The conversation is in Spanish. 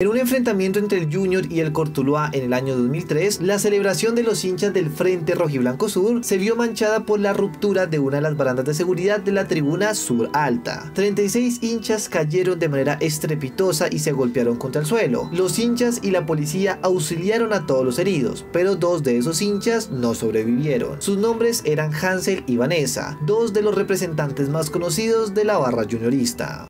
En un enfrentamiento entre el Junior y el Cortuluá en el año 2003, la celebración de los hinchas del Frente Rojiblanco Sur se vio manchada por la ruptura de una de las barandas de seguridad de la tribuna Sur Alta. 36 hinchas cayeron de manera estrepitosa y se golpearon contra el suelo. Los hinchas y la policía auxiliaron a todos los heridos, pero dos de esos hinchas no sobrevivieron. Sus nombres eran Hansel y Vanessa, dos de los representantes más conocidos de la barra juniorista.